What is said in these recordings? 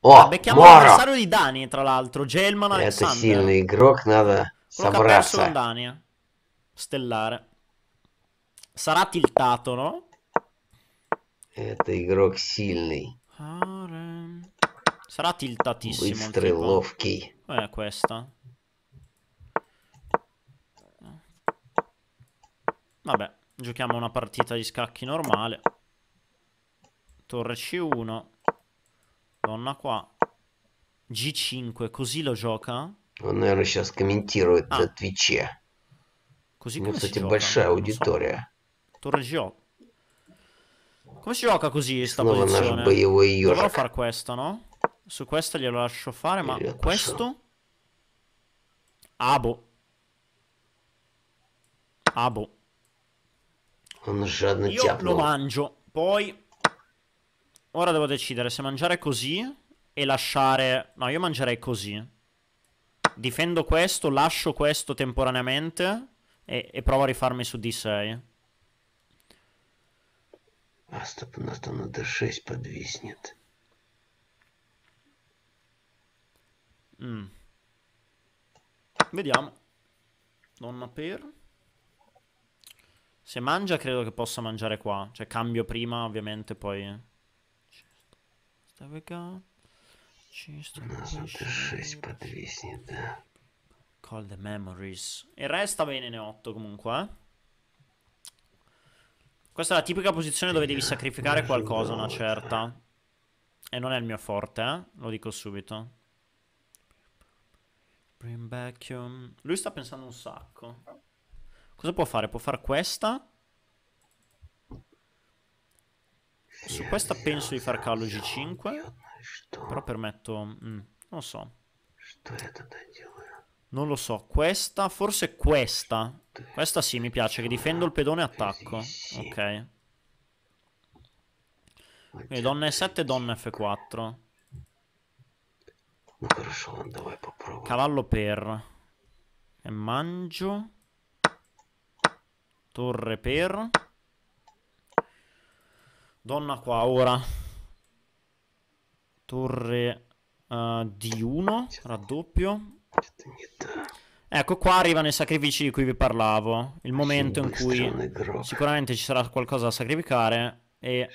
О, Becchiamo Моро! l'avversario di Dani, tra l'altro, Gelman Это Alexander. сильный игрок, надо Quello che ha perso con собраться. Dani. Stellare. Sarà tiltato, no? Это игрок сильный, Harem. Sarà tiltatissimo il быстрый, tipo. ловкий. Qual è questa? Vabbè, giochiamo una partita di scacchi normale. Torre C1. Donna qua. G5, così lo gioca? Он, наверное, сейчас комментирует А. на Твиче. Così У него, come si кстати, gioca? большая Non so. аудитория. Torre G8. Come si gioca così sta Снова наш posizione? боевой Dovrò ежик. fare questo, no? Su questo glielo lascio fare, ma Io questo? Ah, boh. Ah, boh. Он жадно Io lo тяпнул. mangio. Poi... Ora devo decidere se mangiare così e lasciare... No, io mangerei così. Difendo questo, lascio questo temporaneamente e, e provo a rifarmi su D6. А, стоп, у нас там на D6 подвиснет. Mm. Vediamo. Donna per. Se mangia credo che possa mangiare qua. Cioè cambio prima ovviamente poi... There Call the memories. E resta bene ne 8 comunque. Eh. Questa è la tipica posizione dove devi sacrificare qualcosa, una certa. E non è il mio forte, eh? Lo dico subito. Bring back. Lui sta pensando un sacco. Cosa può fare? Può fare questa? Su questa penso di far callo G5. Però permetto... Mm, non lo so. Non lo so. Questa, forse questa. Questa sì, mi piace, che difendo il pedone e attacco. Ok. Quindi donna E7 e donna F4. Cavallo per. E mangio. Torre per. Donna qua ora. Torre eh, uh, D1, raddoppio. Ecco, qua arrivano i sacrifici di cui vi parlavo. Il momento in cui sicuramente ci sarà qualcosa da sacrificare e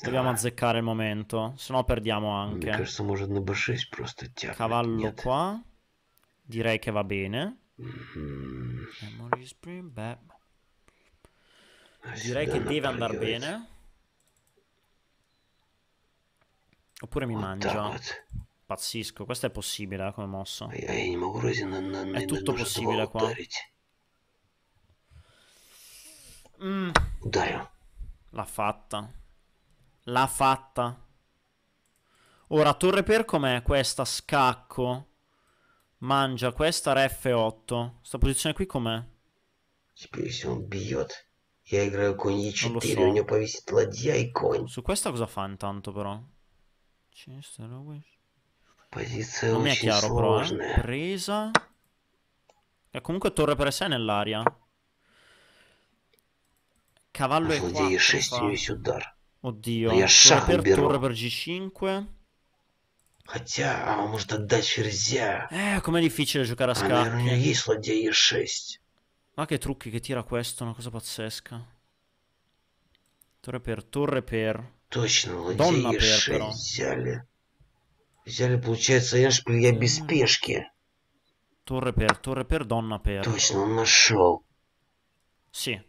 dobbiamo azzeccare il momento, se no perdiamo anche. Cavallo qua. Direi che va bene. Direi che deve andare bene. Oppure mi oh, mangia. Target. Pazzisco, questo è possibile eh, come mossa. È tutto possibile qua. Mm. L'ha fatta. L'ha fatta. Ora, torre per com'è questa? Scacco. Mangia questa ref 8. Sta posizione qui com'è? Non lo so. Su questa cosa fa intanto però? Chester Wish. Позиция Non mi è очень chiaro però, eh. сложная. Presa. E comunque torre per sé nell'aria. Cavallo На e ладье 4 Е6 весь удар. Oddio. Ma io Torre шах per, беру. torre per G5. Хотя, а он может отдать ферзя. Eh, com'è difficile giocare a А, наверное, у него scacchi. есть ладья Е6. Ma che trucchi che tira questo, una cosa pazzesca. Torre per, torre per. Точно, пер, Е6 però. взяли. Взяли, получается, эшпиль я без М. пешки. Torre per, donna per. Точно, он нашел. Sì.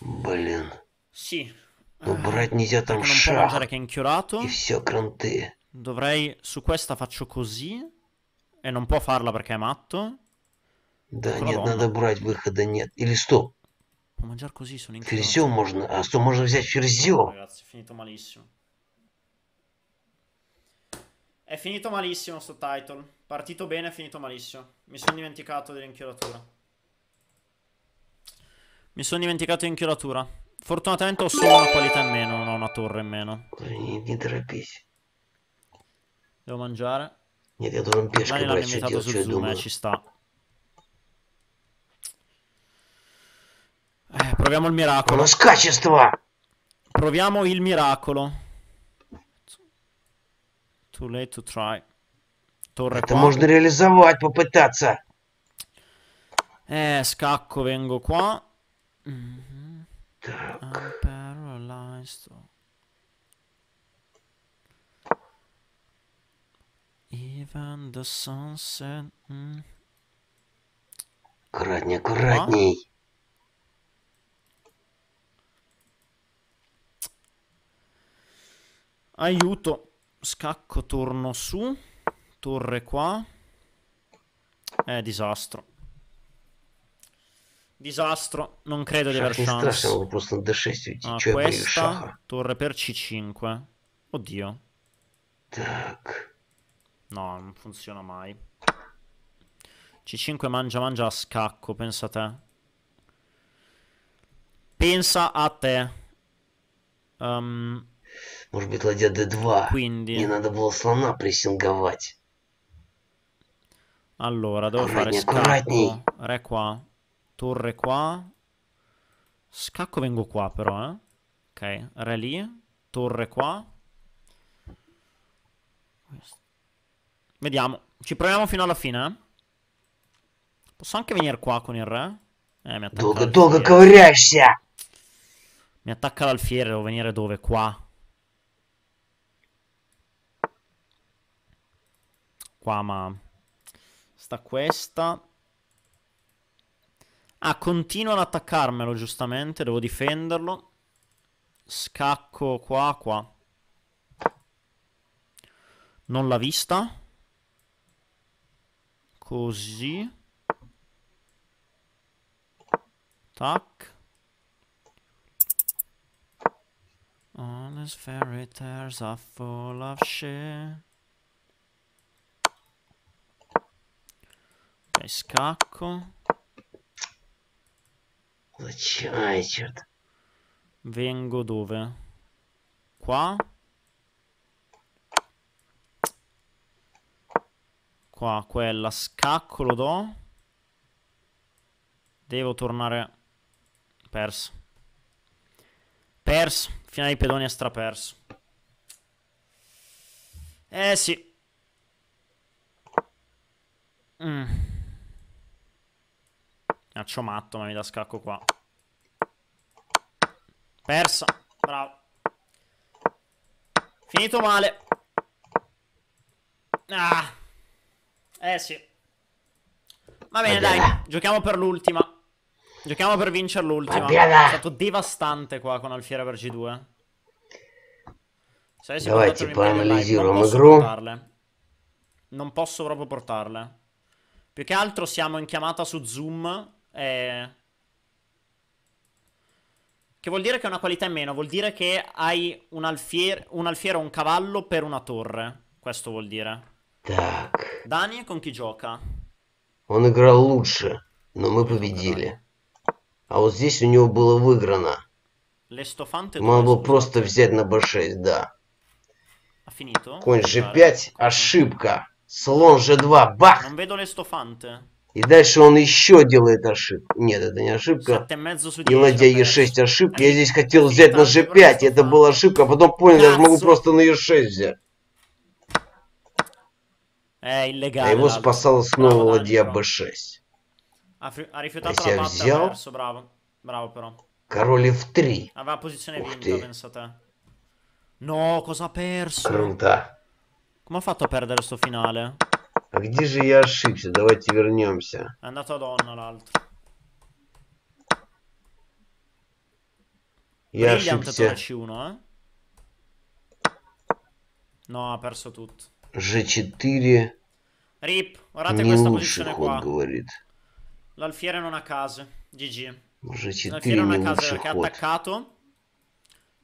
Блин. Sì. Ну, брать нельзя там шах. И все, кранты. Dovrei... Su questa faccio così. E non può farla perché è matto. Да, la нет, надо брать, выхода нет. Или стоп, Può mangiare così, sono inchiodato. ферзем можно. А что, можно взять ферзем? Ragazzi, è finito malissimo. È finito malissimo sto title. Partito bene, è finito malissimo. Mi sono dimenticato dell'inchiodatura. Mi sono dimenticato dell'inchiodatura. Fortunatamente ho solo una qualità in meno, non ho una torre in meno. Не, не торопись. Devo mangiare. Нет, я должен пешкой Dani l'hanno брать, что invitato делать, su что я Zoom, eh, думаю. ci sta. Eh, proviamo il У miracolo. нас качество! Proviamo il miracolo. Too late to try. Torre Это qua. можно реализовать, попытаться. Eh, scacco, vengo qua. Mhm. Так, I'm paralyzed. Even the sunset. mm. аккуратней, аккуратней. Aiuto. Scacco, torno su. Torre qua. Eh, disastro. Disastro, non credo di aver chance. А, ah, questa, torre per C5. Oddio. No, non funziona mai. C5 mangia mangia a scacco, pensa a te. Pensa a te. Um, может быть ладья d2. quindi, Не надо было слона прессинговать. allora, devo fare Аккуратней, scacco. аккуратней. Re qua. Torre qua. Scacco vengo qua però, eh. Ok, re lì. Torre qua. Questo. Vediamo. Ci proviamo fino alla fine, eh. Posso anche venire qua con il re? Eh, mi attacca Долго-долго l'alfiere. ковыряешься. Mi attacca l'alfiere, devo venire dove? Qua. Qua, ma... Sta questa. Ah, continua ad attaccarmelo, giustamente. Devo difenderlo. Scacco qua, qua. Non l'ha vista. Così. Tac. These fairy tales are full of shit. Fai scacco. Vengo dove? Qua? Qua, quella. Scacco lo do. Devo tornare... Perso. Perso. Fino ai pedoni è straperso. Eh sì. Mm. Accio matto, ma mi da scacco qua. Persa. Bravo. Finito male. Ah. Eh sì. Va bene, Va dai, giochiamo per l'ultima. Giochiamo per vincere l'ultima. È stato devastante qua con Alfiera per G2. Se Dov'è tipo analisi portarle. Non posso proprio portarle. Più che altro siamo in chiamata su Zoom e... Che vuol dire che è una qualità in meno, vuol dire che hai un alfiere, un alfiere o un cavallo per una torre. Questo vuol dire. Так, Dani con chi gioca? он играл лучше, но мы победили. А вот здесь у него было выиграно. L'estofante Надо dove, было scusa? просто взять на b6, да. Ha finito? Конь Giocare? g5, ошибка. Слон g2, бах! Non vedo l'estofante. И дальше он еще делает ошибку. Нет, это не ошибка. И ладья Е6 ошибка. Я здесь хотел взять на G5. Это была ошибка. А потом понял, я же могу просто на Е6 взять. А его спасал снова ладья B6. Если я взял... Король F3. Ух ты. No, cosa ha perso? Круто. Come ha fatto финале? А где же я ошибся? Давайте вернемся. È andato donna l'altro. Я Brilliant ошибся. C1, eh? No, ha perso tutto. G4 Rip, guardate не questa лучший posizione ход, qua. говорит. L'alfiere non ha case. GG. G4 L'alfiere non не ha case лучший perché ha ход. attaccato.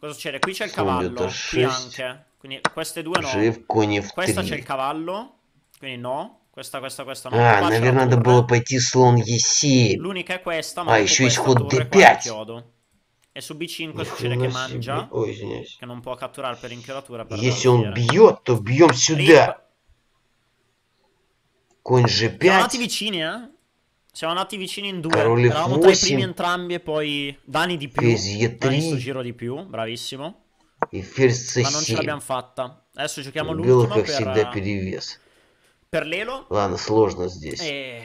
Cosa succede? Qui c'è il Sono cavallo. Qui шесть. anche. Quindi queste due no. G в коне в Questa c'è il 3. cavallo. Quindi no. Questa, questa, questa no. А, Qua c'è la наверное, надо torre. было пойти слон E7. L'unica è questa, ma Ah, dopo еще есть questa ход torre D5. qua è chiodo. E su B5 Ни succede хрена che себе. mangia, Ой, извиняюсь. che non può catturare per inchiodatura. Per Если он l'alfiere. бьет, то бьем сюда. Rip. Конь Siamo andati G5. vicini, eh? Siamo andati vicini in due. Caroli Eravamo tra i Fossi. primi entrambi e poi Dani di più. Ферзь Dani sto E3 giro di più, bravissimo. и ферзь Ma non ce l'abbiamo C7. fatta. Adesso giochiamo У белых, l'ultima как всегда, per, Перлело. Ладно, сложно здесь. Э